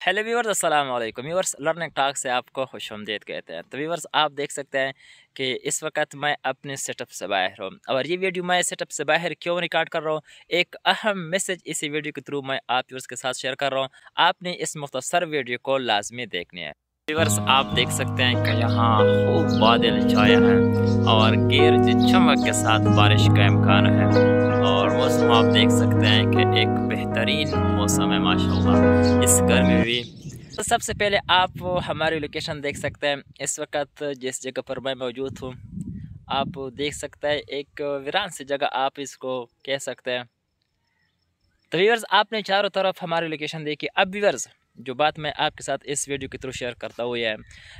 Hello viewers अस्सलाम वालेकुम viewers learning talk से आपको खुश आमदेद कहते हैं। तो व्यूवर्स आप देख सकते हैं कि इस वक्त मैं अपने सेटअप से बाहर हूँ। और ये वीडियो मैं सेटअप से बाहर क्यों रिकॉर्ड कर रहा हूँ? एक अहम मैसेज इसी वीडियो के थ्रू मैं आप व्यूवर्स के साथ शेयर कर रहा हूँ। आपने इस मुख्तसर वीडियो को लाजमी देखनी है। व्यूवर्स आप देख सकते हैं कि यहाँ खूब बादल छाया है और गिरज चमक के साथ बारिश का इम्कान है। और मौसम, आप देख सकते हैं कि एक बेहतरीन मौसम है, माशाल्लाह। इस गर्मी भी। तो सबसे पहले आप हमारी लोकेशन देख सकते हैं। इस वक्त जिस जगह पर मैं मौजूद हूँ, आप देख सकते हैं, एक वीरान सी जगह आप इसको कह सकते हैं। तो व्यूवर्स आपने चारों तरफ़ हमारी लोकेशन देखी। अब व्यूवर्स जो बात मैं आपके साथ इस वीडियो के थ्रू शेयर करता हूँ, यह है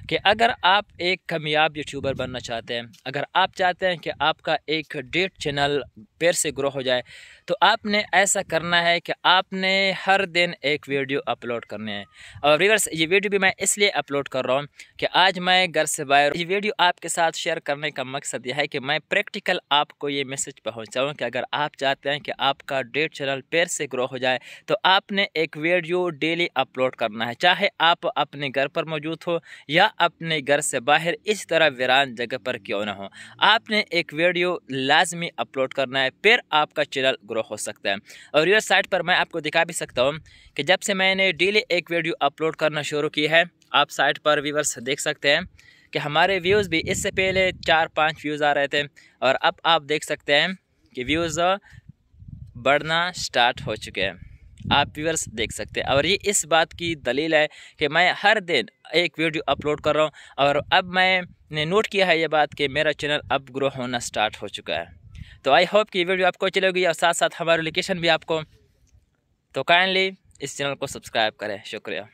कि अगर आप एक कामयाब यूट्यूबर बनना चाहते हैं, अगर आप चाहते हैं कि आपका एक डेट चैनल पैर से ग्रो हो जाए। तो आपने ऐसा करना है कि आपने हर दिन एक वीडियो अपलोड करने हैं। और रिवर्स ये वीडियो भी मैं इसलिए अपलोड कर रहा हूँ कि आज मैं घर से बाहर, ये वीडियो आपके साथ शेयर करने का मकसद यह है कि मैं प्रैक्टिकल आपको ये मैसेज पहुँचाऊँ कि अगर आप चाहते हैं कि आपका डेट चैनल पैर से ग्रो हो जाए तो आपने एक वीडियो डेली अपलोड करना है। चाहे आप अपने घर पर मौजूद हो या अपने घर से बाहर, इस तरह वीरान जगह पर क्यों ना हो। आपने एक वीडियो लाजमी अपलोड करना है। फिर आपका चैनल ग्रो ग्रो हो सकता है। और ये साइट पर मैं आपको दिखा भी सकता हूँ कि जब से मैंने डेली एक वीडियो अपलोड करना शुरू की है, आप साइट पर व्यूवर्स देख सकते हैं कि हमारे व्यूज़ भी इससे पहले चार पाँच व्यूज़ आ रहे थे और अब आप देख सकते हैं कि व्यूज़ बढ़ना स्टार्ट हो चुके हैं। आप व्यूवर्स देख सकते हैं। और ये इस बात की दलील है कि मैं हर दिन एक वीडियो अपलोड कर रहा हूँ और अब मैंने नोट किया है ये बात कि मेरा चैनल अब ग्रो होना स्टार्ट हो चुका है। तो आई होप कि वीडियो आपको अच्छी लगी और साथ साथ हमारी लोकेशन भी आपको तो काइंडली इस चैनल को सब्सक्राइब करें। शुक्रिया।